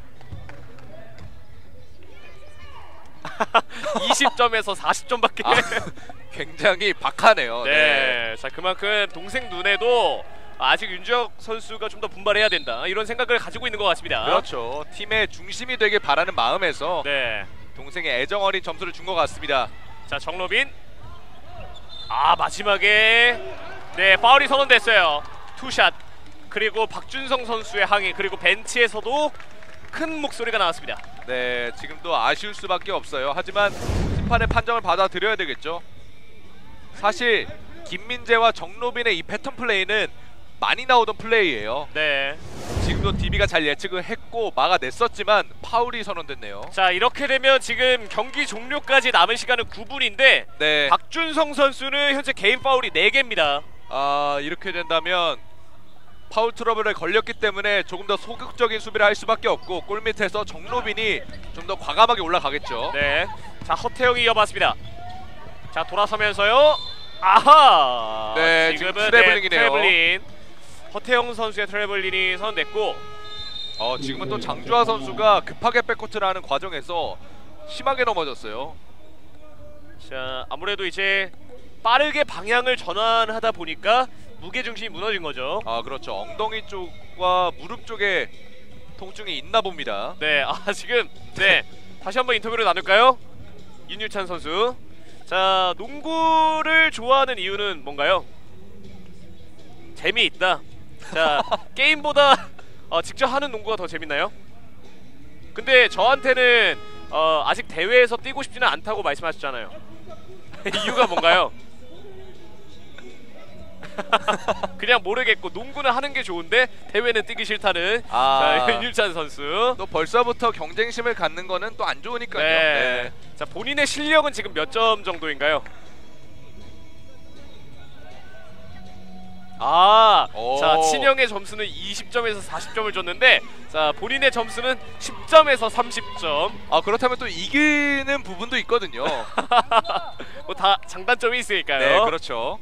20점에서 40점밖에. 아, 굉장히 박하네요. 네. 자, 그만큼 동생 눈에도 아직 윤주혁 선수가 좀 더 분발해야 된다. 이런 생각을 가지고 있는 것 같습니다. 그렇죠. 팀의 중심이 되길 바라는 마음에서 네. 동생의 애정 어린 점수를 준 것 같습니다. 자, 정로빈. 아, 마지막에 네, 파울이 선언됐어요. two shot. 그리고 박준성 선수의 항의 그리고 벤치에서도 큰 목소리가 나왔습니다. 네, 지금도 아쉬울 수밖에 없어요. 하지만 심판의 판정을 받아들여야 되겠죠. 사실 김민재와 정로빈의 이 패턴 플레이는 많이 나오던 플레이예요. 네. 지금도 DB가 잘 예측을 했고 막아냈었지만 파울이 선언됐네요. 자, 이렇게 되면 지금 경기 종료까지 남은 시간은 9분인데 네, 박준성 선수는 현재 개인 파울이 4개입니다. 아 이렇게 된다면 파울 트러블에 걸렸기 때문에 조금 더 소극적인 수비를 할 수밖에 없고 골 밑에서 정로빈이 좀 더 과감하게 올라가겠죠. 네. 자, 허태영이 이어봤습니다. 자, 돌아서면서요. 아하. 네, 지금은 지금 트래블링이네요. 네, 트래블링. 허태영 선수의 트래블링이 선언됐고 어, 지금은 또 장주아 선수가 급하게 백코트를 하는 과정에서 심하게 넘어졌어요. 자, 아무래도 이제 빠르게 방향을 전환하다 보니까 무게 중심이 무너진 거죠. 아 그렇죠. 엉덩이 쪽과 무릎 쪽에 통증이 있나 봅니다. 네, 아 지금 네 다시 한번 인터뷰를 나눌까요? 윤유찬 선수. 자, 농구를 좋아하는 이유는 뭔가요? 재미있다. 자, 게임보다 어, 직접 하는 농구가 더 재밌나요? 근데 저한테는 어, 아직 대회에서 뛰고 싶지는 않다고 말씀하셨잖아요. 이유가 뭔가요? 그냥 모르겠고 농구는 하는 게 좋은데 대회는 뛰기 싫다는 아. 자, 윤유찬 선수. 또 벌써부터 경쟁심을 갖는 거는 또 안 좋으니까요. 네. 네. 자 본인의 실력은 지금 몇 점 정도인가요? 아, 오. 자 친형의 점수는 20점에서 40점을 줬는데, 자 본인의 점수는 10점에서 30점. 아 그렇다면 또 이기는 부분도 있거든요. 뭐 다 장단점이 있으니까요. 네, 그렇죠.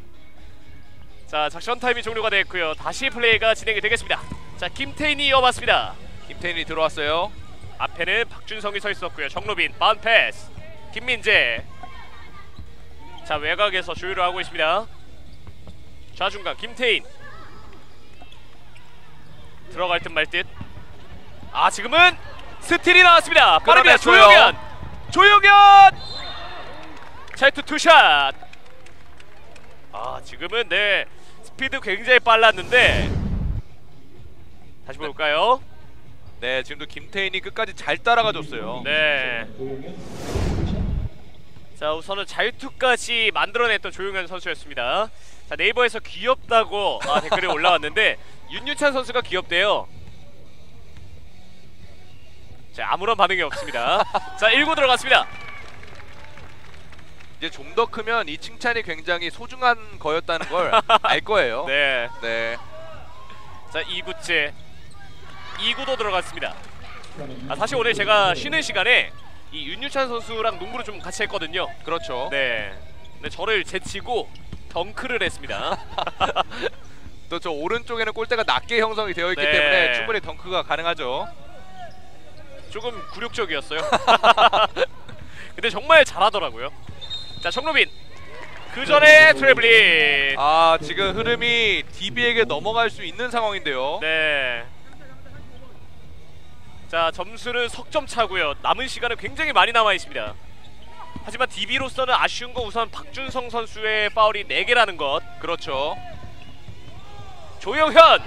자 작전 타임이 종료가 됐고요. 다시 플레이가 진행이 되겠습니다. 자 김태인이 이어봤습니다. 김태인이 들어왔어요. 앞에는 박준성이 서 있었고요. 정로빈 바운 패스. 김민재. 자 외곽에서 조율을 하고 있습니다. 좌중간 김태인. 들어갈 듯 말 듯. 아 지금은 스틸이 나왔습니다. 빠릅니다. 조용현. 조용현. 차이트 two shot. 아 지금은 네 스피드 굉장히 빨랐는데 다시 볼까요? 네, 지금도 김태인이 끝까지 잘 따라가 줬어요. 네. 자 우선은 자유투까지 만들어냈던 조용현 선수였습니다. 자 네이버에서 귀엽다고 아, 댓글이 올라왔는데 윤유찬 선수가 귀엽대요. 자 아무런 반응이 없습니다. 자 1구 들어갔습니다. 이제 좀 더 크면 이 칭찬이 굉장히 소중한 거였다는 걸 알 거예요. 네. 네. 자 2구째 2구도 들어갔습니다. 아, 사실 오늘 제가 쉬는 시간에 이 윤유찬 선수랑 농구를 좀 같이 했거든요. 그렇죠. 네. 근데 저를 제치고 덩크를 했습니다. 또 저 오른쪽에는 골대가 낮게 형성이 되어 있기 네. 때문에 충분히 덩크가 가능하죠. 조금 굴욕적이었어요. 근데 정말 잘하더라고요. 자, 정로빈. 그 전에 트래블링. 아, 지금 흐름이 DB에게 넘어갈 수 있는 상황인데요. 네. 자, 점수는 석점 차고요. 남은 시간은 굉장히 많이 남아 있습니다. 하지만 DB로서는 아쉬운 건 우선 박준성 선수의 파울이 4개라는 것. 그렇죠. 조영현.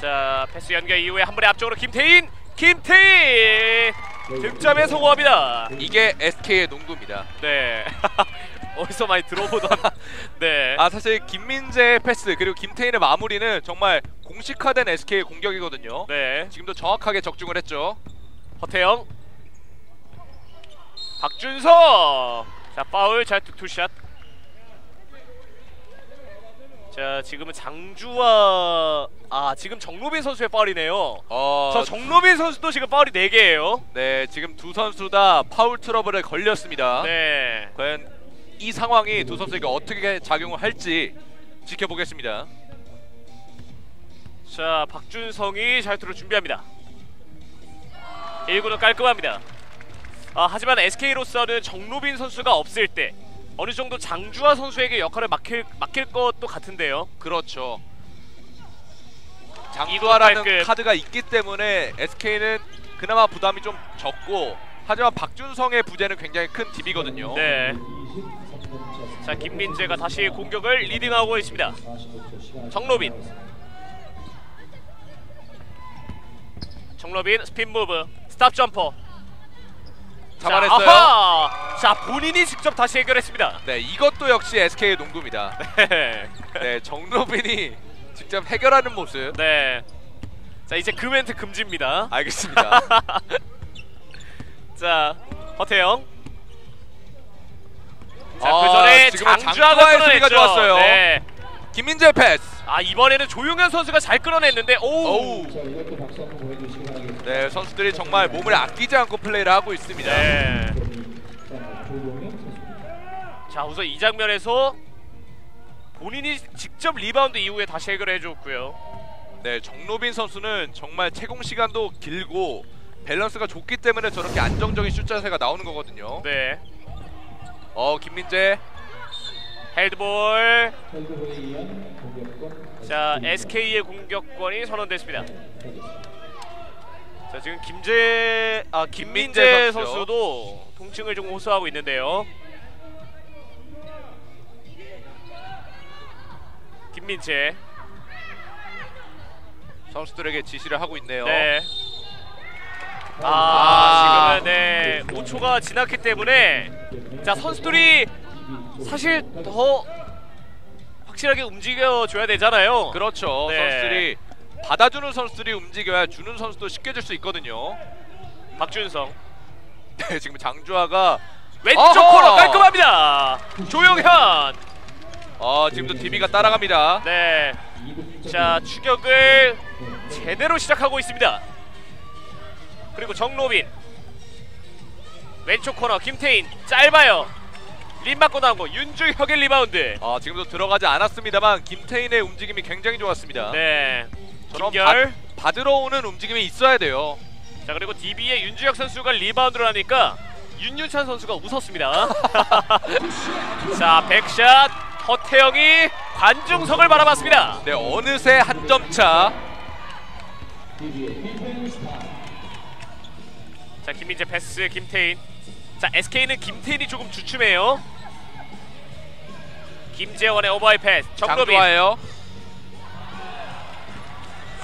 자, 패스 연결 이후에 한 번에 앞쪽으로 김태인. 김태인 득점에 성공합니다. 이게 SK의 농구입니다. 네. 어디서 많이 들어보던. 네. 아, 사실 김민재의 패스 그리고 김태인의 마무리는 정말 공식화된 SK의 공격이거든요. 네. 지금도 정확하게 적중을 했죠. 허태영. 박준성. 자, 파울 잘 two shot. 자 지금은 장주아 아 지금 정로빈 선수의 파울이네요. 어, 저 정로빈 선수도 지금 파울이 4개예요. 네, 지금 두 선수 다 파울 트러블에 걸렸습니다. 네. 과연 이 상황이 두 선수에게 어떻게 작용을 할지 지켜보겠습니다. 자 박준성이 자유투를 준비합니다. 1구는 깔끔합니다. 아, 하지만 SK로서는 정로빈 선수가 없을 때 어느 정도 장주화 선수에게 역할을 맡길, 맡길 것도 같은데요. 그렇죠. 장두아라는 깔끔. 카드가 있기 때문에 SK는 그나마 부담이 좀 적고 하지만 박준성의 부재는 굉장히 큰 딥이거든요. 네. 23점 자 김민재가 다시 공격을 리딩하고 있습니다. 45초 시간 정로빈. 정로빈 spin move stop jumper. 잡아냈어요. 자, 아하! 자 본인이 직접 다시 해결했습니다. 네, 이것도 역시 SK의 농구입니다. 네. 네, 정로빈이 직접 해결하는 모습. 네. 자 이제 그 멘트 금지입니다. 알겠습니다. 자 허태영. 자 아, 그 전에 수비가 끌어냈죠. 좋았어요. 네. 김민재 패스. 아 이번에는 조용현 선수가 잘 끌어냈는데 오. 어우. 자 네, 선수들이 정말 몸을 아끼지 않고 플레이를 하고 있습니다. 네. 자, 우선 이 장면에서 본인이 직접 리바운드 이후에 다시 해결해 줬고요. 네, 정로빈 선수는 정말 체공 시간도 길고 밸런스가 좋기 때문에 저렇게 안정적인 슛 자세가 나오는 거거든요. 네. 어, 김민재. 헬드볼. 자 SK의 공격권이 선언됐습니다. 자 지금 김재 아 김민재. 선수도 통증을 좀 호소하고 있는데요. 김민재. 선수들에게 지시를 하고 있네요. 네. 아, 아. 지금은 네 5초가 지났기 때문에 자 선수들이 사실 더 확실하게 움직여 줘야 되잖아요. 그렇죠. 네. 선수들이 받아주는 선수들이 움직여야 주는 선수도 쉽게 줄 수 있거든요. 박준성 네, 지금 장주아가 왼쪽 어허! 코너 깔끔합니다. 조용현. 어, 지금도 DB가 따라갑니다. 네. 자 추격을 제대로 시작하고 있습니다. 그리고 정로빈 왼쪽 코너 김태인 짧아요. 림 맞고 나온 거 윤주혁의 리바운드. 어, 지금도 들어가지 않았습니다만 김태인의 움직임이 굉장히 좋았습니다. 네. 저런 김결. 받, 받으러 오는 움직임이 있어야 돼요. 자 그리고 DB의 윤주혁 선수가 리바운드를 하니까 윤윤찬 선수가 웃었습니다. 자 뱅크샷 허태영이 관중석을 바라봤습니다. 네, 어느새 한 점 차. 자 김민재 패스 김태인. 자 SK는 김태인이 조금 주춤해요. 김재원의 오버헤 패스 정로빈. 장주아예요.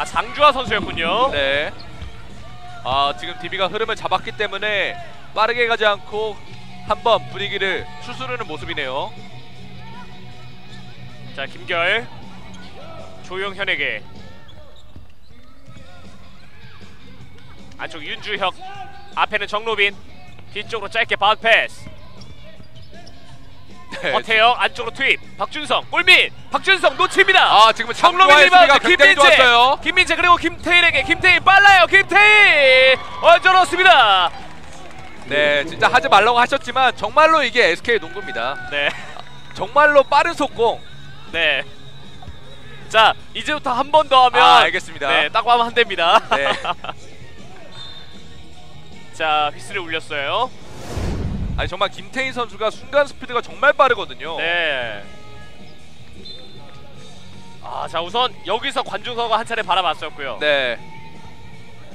아 장주아 선수였군요. 네. 아, 지금 DB가 흐름을 잡았기 때문에 빠르게 가지 않고 한번 분위기를 추스르는 모습이네요. 자 김결 조용현에게 안쪽 윤주혁 앞에는 정로빈 뒤쪽으로 짧게 바악 패스 네, 허태영 안쪽으로 투입 박준성 골밑 박준성 놓칩니다 아, 정로빈 장주아의 리바운드 김민재 좋았어요. 김민재 그리고 김태인에게 김태인 빨라요 김태인 얹어놓습니다 네, 진짜 하지 말라고 하셨지만 정말로 이게 SK 농구입니다. 네 정말로 빠른 속공. 네. 자 이제부터 한 번 더 하면 아, 알겠습니다. 네, 딱 하면 한 대입니다. 네. 자 휘슬을 울렸어요. 아니 정말 김태인 선수가 순간 스피드가 정말 빠르거든요. 네. 아, 자 우선 여기서 관중석을 한 차례 바라봤었고요. 네.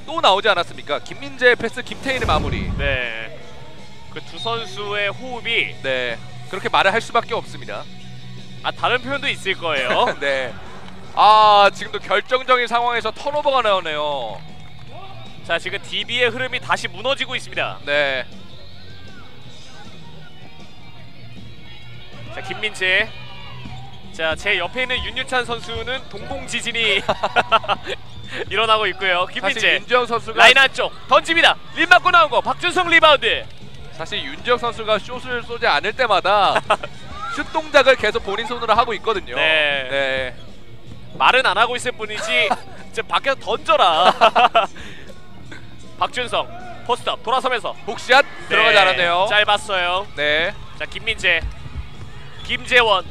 또 나오지 않았습니까? 김민재의 패스, 김태인의 마무리. 네. 그 두 선수의 호흡이 네. 그렇게 말을 할 수밖에 없습니다. 아 다른 표현도 있을 거예요. 네. 아, 지금도 결정적인 상황에서 턴오버가 나오네요. 자 지금 DB의 흐름이 다시 무너지고 있습니다. 네. 자 김민재. 자 제 옆에 있는 윤유찬 선수는 동공 지진이 일어나고 있고요. 김민재 윤지영 선수가 라인 안쪽 던집니다. 림 맞고 나온 거 박준성 리바운드. 사실 윤지영 선수가 슛을 쏘지 않을 때마다 슛 동작을 계속 본인 손으로 하고 있거든요. 네. 네. 말은 안 하고 있을 뿐이지 이제 밖에서 던져라. 박준성 포스트업 돌아서면서 훅샷 들어가지 네, 않았네요. 짧았어요. 네. 자 김민재, 김재원,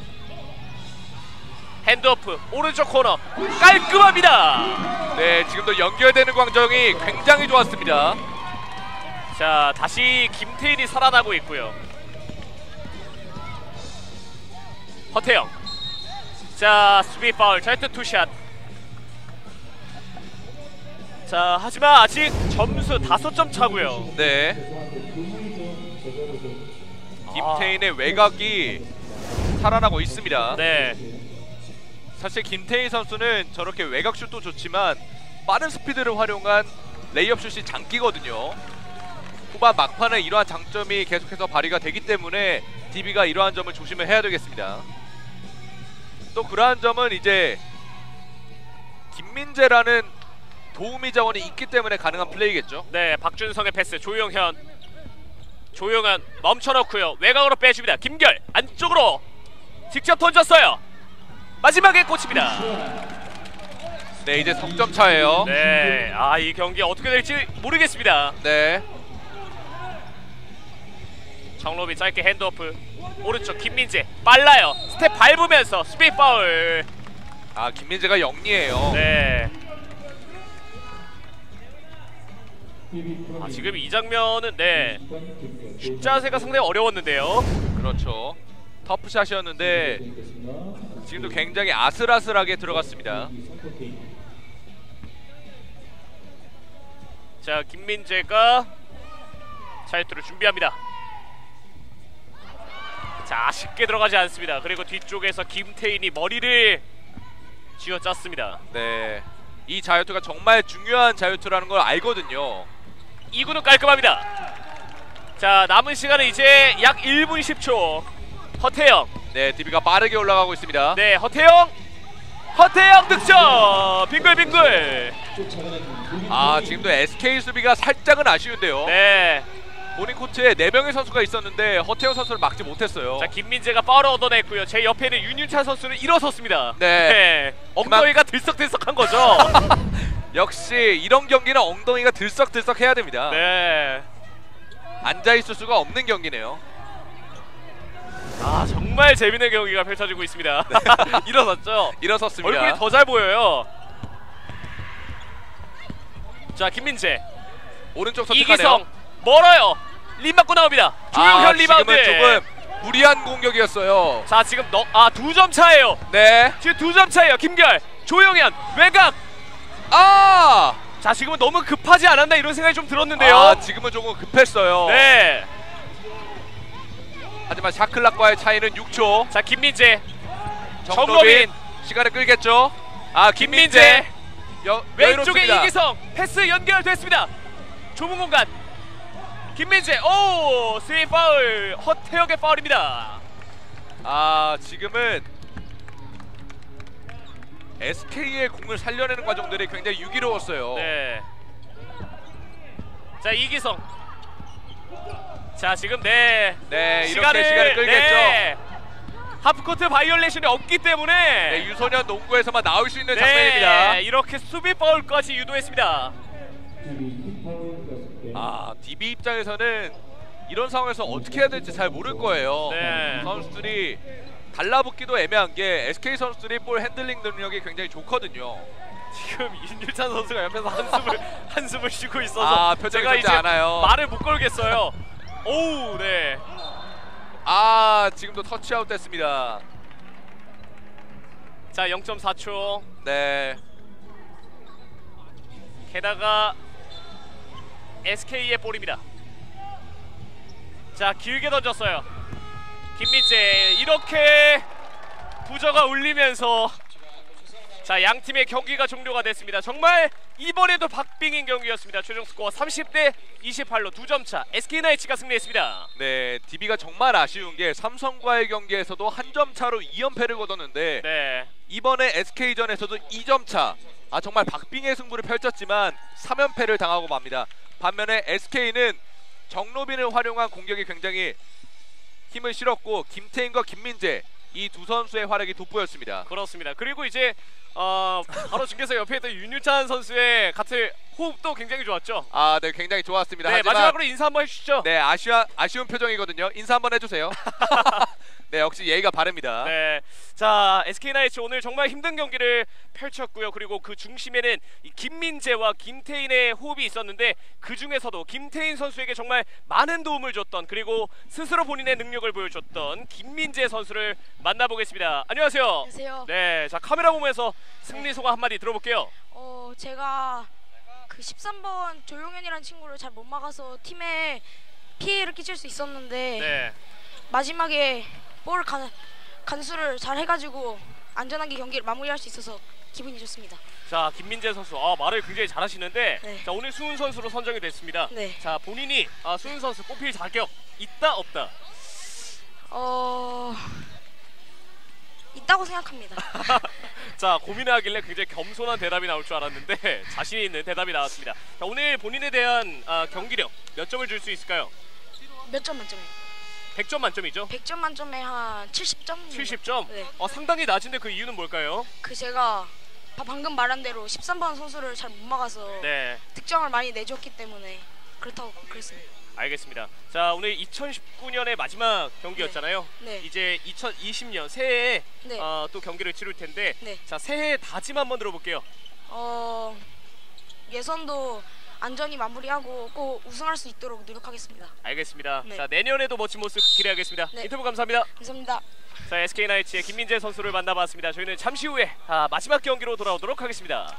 핸드오프 오른쪽 코너 깔끔합니다. 네, 지금도 연결되는 과정이 굉장히 좋았습니다. 자 다시 김태인이 살아나고 있고요. 허태영. 자 수비 파울 자유투 투샷. 자 하지만 아직 점수 다섯 점 차고요. 네. 좀 김태인의 외곽이 살아나고 있습니다. 네. 사실 김태인 선수는 저렇게 외곽 슛도 좋지만 빠른 스피드를 활용한 레이업 슛이 장기거든요. 후반 막판에 이러한 장점이 계속해서 발휘가 되기 때문에 DB가 이러한 점을 조심을 해야 되겠습니다. 또 그러한 점은 이제 김민재라는 도우미 자원이 있기 때문에 가능한 플레이겠죠. 네, 박준성의 패스 조용현. 조용현 멈춰놓고요. 외곽으로 빼줍니다. 김결 안쪽으로 직접 던졌어요. 마지막에 꽂힙니다. 네, 이제 석점 차예요. 네, 아 이 경기 어떻게 될지 모르겠습니다. 네. 정로빈 짧게 핸드오프. 오른쪽 김민재 빨라요. 스텝 밟으면서 수비 파울. 아, 김민재가 영리해요. 네, 아, 지금 이 장면은 네 이번 김결 슛 자세가 상당히 어려웠는데요. 그렇죠. 터프샷이었는데. 지금도 굉장히 아슬아슬하게 들어갔습니다. 자 김민재가 자유투를 준비합니다. 자 쉽게 들어가지 않습니다. 그리고 뒤쪽에서 김태인이 머리를 쥐어짰습니다. 네. 이 자유투가 정말 중요한 자유투라는 걸 알거든요. 2구는 깔끔합니다. 자 남은 시간은 이제 약 1분 10초. 허태영, 네, DB가 빠르게 올라가고 있습니다. 네 허태영, 허태영 득점. 빙글빙글. 아. 지금도 SK 수비가 살짝은 아쉬운데요. 네. 본인 코트에 4명의 선수가 있었는데 허태영 선수를 막지 못했어요. 자 김민재가 파울 얻어냈고요. 제 옆에는 윤윤찬 선수는 일어섰습니다. 네. 엉덩이가 들썩들썩한 거죠. 역시 이런 경기는 엉덩이가 들썩들썩 해야 됩니다. 네. 앉아 있을 수가 없는 경기네요. 아 정말 재밌는 경기가 펼쳐지고 있습니다. 일어섰죠. 일어섰습니다. 얼굴이 더 잘 보여요. 자 김민재, 오른쪽 선택하네요. 이기성 멀어요. 림 맞고 나옵니다. 조용현 아, 리바운드. 지금은 조금 무리한 공격이었어요. 자 지금 너 아 두 점 차예요. 네. 지금 두 점 차예요. 김결, 조용현 외곽. 아! 자 지금은 너무 급하지 않았나 이런 생각이 좀 들었는데요. 아, 지금은 조금 급했어요. 네. 하지만 샤클락과의 차이는 6초. 자 김민재, 정로빈. 시간을 끌겠죠. 아, 김민재. 김민재 여, 왼쪽에 여유롭습니다. 이기성 패스 연결됐습니다. 좁은 공간 김민재 오 스윙 파울 허태혁의 파울입니다. 아, 지금은 SK의 공을 살려내는 과정들이 굉장히 유기로웠어요. 네. 자 이기성. 자 지금 네 네, 시간을 이렇게 시간을 끌겠죠. 네. 하프코트 바이올레이션이 없기 때문에 네, 유소년 농구에서만 나올 수 있는 네, 장면입니다. 이렇게 수비 파울까지 유도했습니다. 아, DB 입장에서는 이런 상황에서 어떻게 해야 될지 잘 모를 거예요. 네. 선수들이 달라붙기도 애매한 게 SK 선수들이 볼 핸들링 능력이 굉장히 좋거든요. 지금 윤일찬 선수가 옆에서 한숨을 한숨을 쉬고 있어서 아, 제가 이제 않아요. 말을 못 걸겠어요. 오우 네. 아, 지금도 터치아웃 됐습니다. 자 0.4초. 네. 게다가 SK의 볼입니다. 자 길게 던졌어요. 김민재 이렇게 부저가 울리면서 자 양 팀의 경기가 종료가 됐습니다. 정말 이번에도 박빙인 경기였습니다. 최종 스코어 30대 28로 2점 차 SK 나이츠가 승리했습니다. 네, DB가 정말 아쉬운 게 삼성과의 경기에서도 한 점 차로 2연패를 거뒀는데 네. 이번에 SK전에서도 2점 차. 아 정말 박빙의 승부를 펼쳤지만 3연패를 당하고 맙니다. 반면에 SK는 정로빈을 활용한 공격이 굉장히 힘을 실었고 김태인과 김민재 이 두 선수의 활약이 돋보였습니다. 그렇습니다. 그리고 이제 어, 바로 중계석 옆에 있던 윤유찬 선수의 같은 호흡도 굉장히 좋았죠. 아, 네, 굉장히 좋았습니다. 네, 하지만 마지막으로 인사 한번 해주시죠. 네, 아쉬워, 아쉬운 표정이거든요. 인사 한번 해주세요. 네, 역시 예의가 바릅니다. 네. 자, SK나이츠 오늘 정말 힘든 경기를 펼쳤고요. 그리고 그 중심에는 이 김민재와 김태인의 호흡이 있었는데 그 중에서도 김태인 선수에게 정말 많은 도움을 줬던 그리고 스스로 본인의 능력을 보여줬던 김민재 선수를 만나보겠습니다. 안녕하세요. 안녕하세요. 네, 자 카메라 보면서 승리 소감 한마디 들어볼게요. 어 제가 그 13번 조용현이라는 친구를 잘 못 막아서 팀에 피해를 끼칠 수 있었는데 네, 마지막에 볼 간, 간수를 잘 해가지고 안전하게 경기를 마무리할 수 있어서 기분이 좋습니다. 자 김민재 선수, 아 말을 굉장히 잘하시는데, 네. 자 오늘 수훈 선수로 선정이 됐습니다. 네. 자 본인이 아, 수훈 선수 뽑힐 자격 있다 없다. 어 있다고 생각합니다. 자 고민하길래 굉장히 겸손한 대답이 나올 줄 알았는데 자신 있는 대답이 나왔습니다. 자, 오늘 본인에 대한 아, 경기력 몇 점을 줄 수 있을까요? 몇 점 만점에? 100점 만점이죠. 100점 만점에 한 70점? 70점. 네. 어, 상당히 낮은데 그 이유는 뭘까요? 그 제가 바- 방금 말한 대로 13번 선수를 잘 못 막아서 네, 득점을 많이 내줬기 때문에 그렇다고 그랬습니다. 알겠습니다. 자 오늘 2019년의 마지막 경기였잖아요. 네. 이제 2020년 새해에 네. 어, 또 경기를 치를 텐데, 네. 자 새해 다짐 한번 들어볼게요. 어 예선도 안전히 마무리하고 꼭 우승할 수 있도록 노력하겠습니다. 알겠습니다. 네. 자 내년에도 멋진 모습 기대하겠습니다. 네. 인터뷰 감사합니다. 감사합니다. 자 SK 나이츠의 김민재 선수를 만나봤습니다. 저희는 잠시 후에 아, 마지막 경기로 돌아오도록 하겠습니다.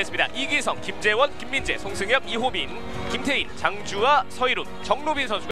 겠습니다. 이기성, 김재원, 김민재, 송승엽, 이호빈, 김태인, 장주아, 서희룬, 정로빈 선수가